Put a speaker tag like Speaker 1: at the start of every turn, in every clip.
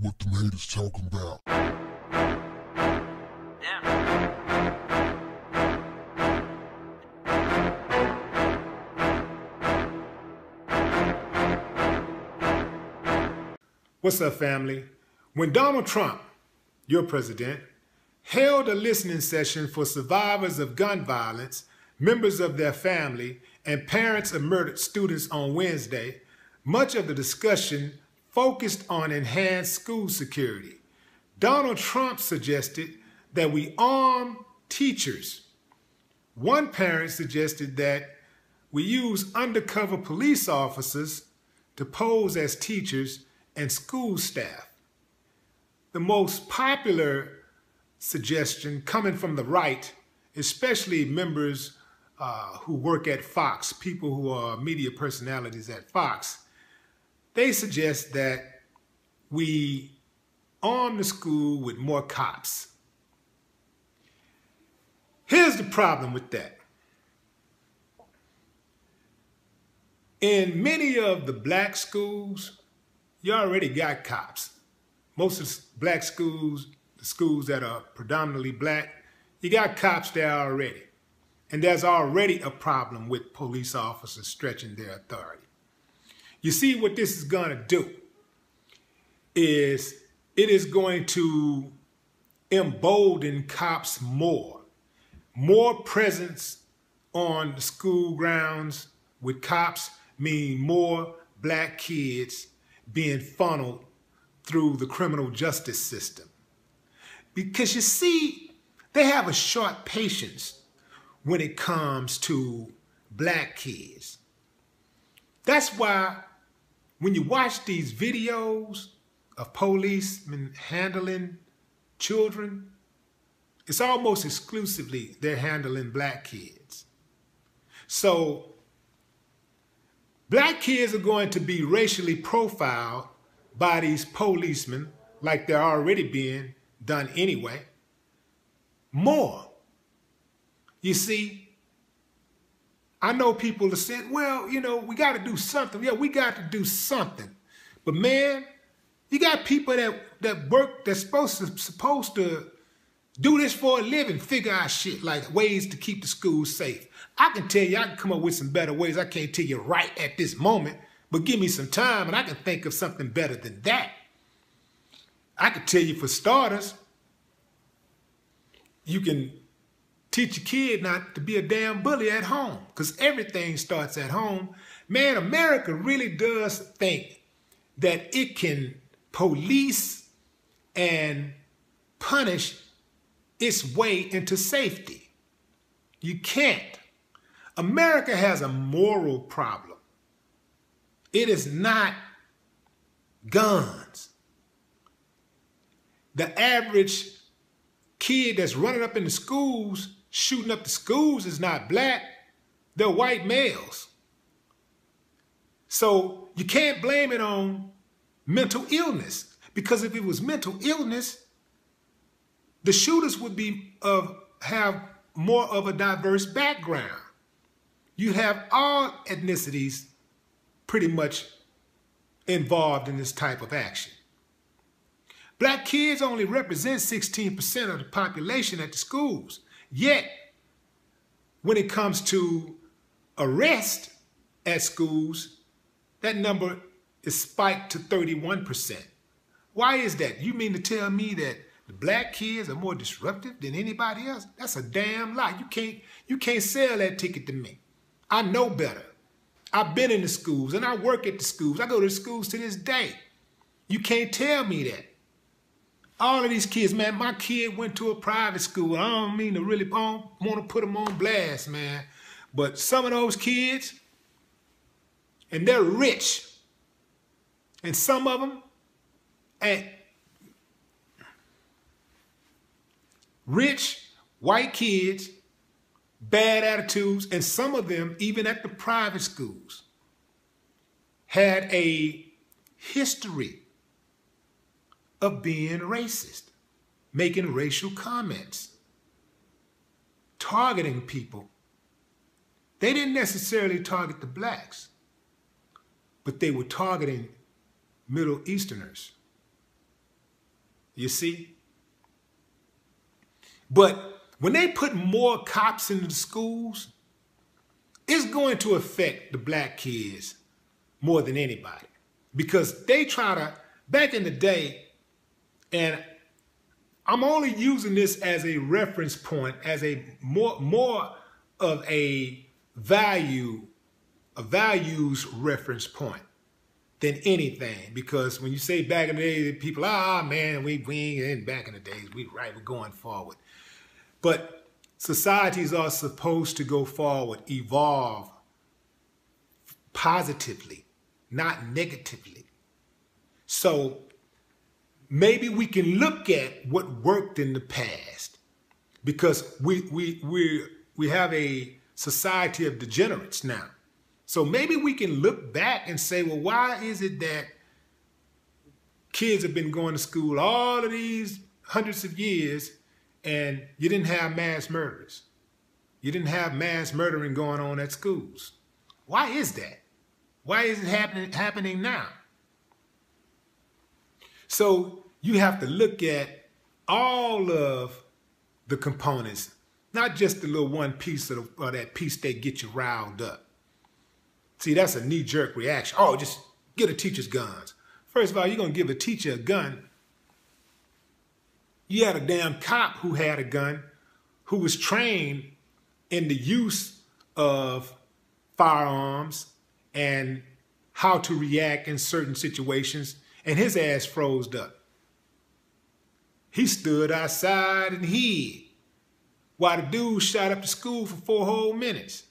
Speaker 1: what them haters talking about.
Speaker 2: What's up, family? When Donald Trump, your president, held a listening session for survivors of gun violence, members of their family, and parents of murdered students on Wednesday, much of the discussion focused on enhanced school security. Donald Trump suggested that we arm teachers. One parent suggested that we use undercover police officers to pose as teachers and school staff. The most popular suggestion coming from the right, especially members uh, who work at Fox, people who are media personalities at Fox, they suggest that we arm the school with more cops. Here's the problem with that. In many of the black schools, you already got cops. Most of the black schools, the schools that are predominantly black, you got cops there already. And there's already a problem with police officers stretching their authority. You see what this is going to do is it is going to embolden cops more. More presence on the school grounds with cops mean more black kids being funneled through the criminal justice system. Because you see, they have a short patience when it comes to black kids. That's why when you watch these videos of policemen handling children, it's almost exclusively they're handling black kids. So Black kids are going to be racially profiled by these policemen like they're already being done anyway. More. You see, I know people are saying, well, you know, we got to do something. Yeah, we got to do something. But man, you got people that, that work, that's supposed to, supposed to do this for a living, figure out shit like ways to keep the schools safe. I can tell you, I can come up with some better ways. I can't tell you right at this moment, but give me some time and I can think of something better than that. I can tell you for starters, you can teach a kid not to be a damn bully at home because everything starts at home. Man, America really does think that it can police and punish its way into safety. You can't. America has a moral problem. It is not guns. The average kid that's running up in the schools, shooting up the schools is not black. They're white males. So you can't blame it on mental illness because if it was mental illness, the shooters would be of have more of a diverse background you have all ethnicities pretty much involved in this type of action. Black kids only represent 16% of the population at the schools. Yet, when it comes to arrest at schools, that number is spiked to 31%. Why is that? You mean to tell me that the black kids are more disruptive than anybody else? That's a damn lie. You can't, you can't sell that ticket to me. I know better. I've been in the schools and I work at the schools. I go to the schools to this day. You can't tell me that. All of these kids, man, my kid went to a private school. I don't mean to really, want to put them on blast, man. But some of those kids, and they're rich. And some of them, and rich white kids bad attitudes, and some of them, even at the private schools, had a history of being racist, making racial comments, targeting people. They didn't necessarily target the blacks, but they were targeting Middle Easterners, You see? But when they put more cops into the schools, it's going to affect the black kids more than anybody. Because they try to, back in the day, and I'm only using this as a reference point, as a more more of a value, a values reference point than anything. Because when you say back in the day, people, ah man, we we ain't back in the days, we right, we're going forward. But societies are supposed to go forward, evolve positively, not negatively. So maybe we can look at what worked in the past because we we we we have a society of degenerates now. So maybe we can look back and say, well, why is it that kids have been going to school all of these hundreds of years and you didn't have mass murders? You didn't have mass murdering going on at schools. Why is that? Why is it happening happening now? So you have to look at all of the components, not just the little one piece of the, or that piece that get you riled up. See, that's a knee-jerk reaction. Oh, just get a teacher's guns. First of all, you're gonna give a teacher a gun. You had a damn cop who had a gun, who was trained in the use of firearms and how to react in certain situations and his ass froze up. He stood outside and hid while the dude shot up the school for four whole minutes.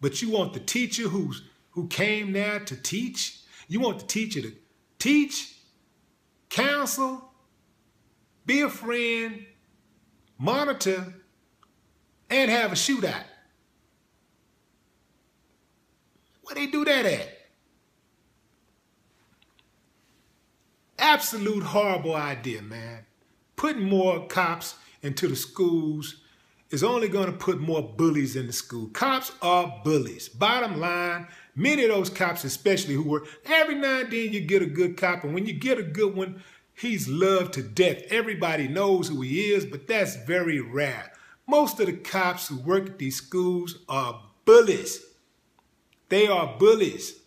Speaker 2: But you want the teacher who's who came there to teach? You want the teacher to teach, counsel, be a friend, monitor, and have a shootout. Where they do that at? Absolute horrible idea, man. Putting more cops into the schools is only going to put more bullies in the school. Cops are bullies. Bottom line, many of those cops, especially who were, every now and then you get a good cop, and when you get a good one, he's loved to death. Everybody knows who he is, but that's very rare. Most of the cops who work at these schools are bullies. They are bullies.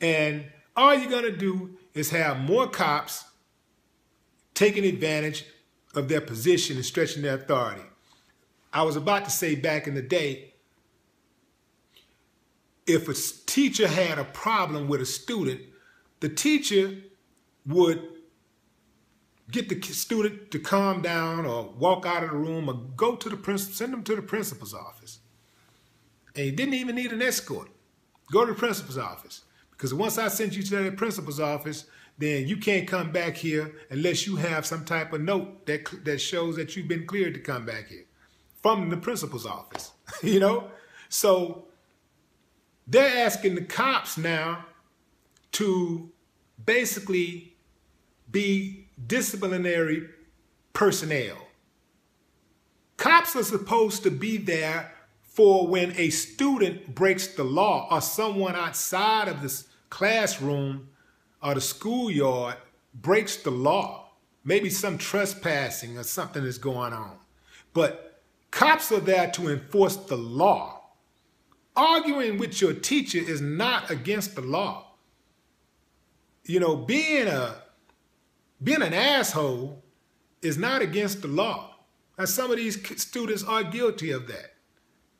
Speaker 2: And all you're going to do is have more cops taking advantage of their position and stretching their authority. I was about to say back in the day, if a teacher had a problem with a student, the teacher would get the student to calm down or walk out of the room or go to the principal, send them to the principal's office. And he didn't even need an escort. Go to the principal's office. Because once I send you to that principal's office, then you can't come back here unless you have some type of note that that shows that you've been cleared to come back here from the principal's office. you know? So they're asking the cops now to basically be disciplinary personnel. Cops are supposed to be there for when a student breaks the law or someone outside of this classroom or the schoolyard breaks the law, maybe some trespassing or something is going on. But cops are there to enforce the law. Arguing with your teacher is not against the law. You know, being a being an asshole is not against the law. And some of these students are guilty of that.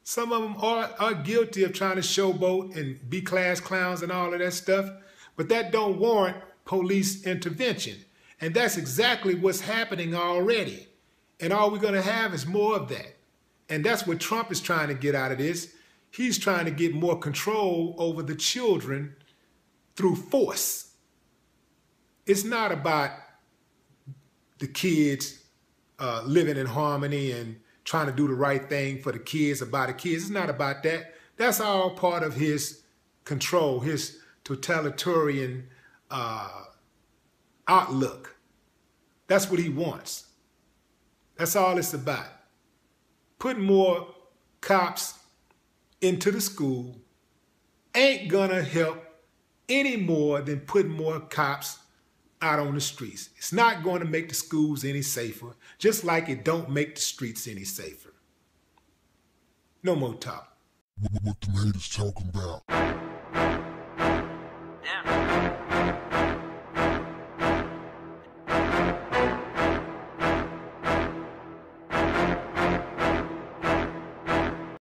Speaker 2: Some of them are, are guilty of trying to showboat and be class clowns and all of that stuff, but that don't warrant police intervention. And that's exactly what's happening already. And all we're going to have is more of that. And that's what Trump is trying to get out of this. He's trying to get more control over the children through force. It's not about the kids uh, living in harmony and trying to do the right thing for the kids, about the kids. It's not about that. That's all part of his control, his totalitarian uh, outlook. That's what he wants. That's all it's about. Putting more cops into the school ain't gonna help any more than putting more cops out on the streets. It's not going to make the schools any safer, just like it don't make the streets any safer. No more talk.
Speaker 1: What, what, the haters talking about? Damn.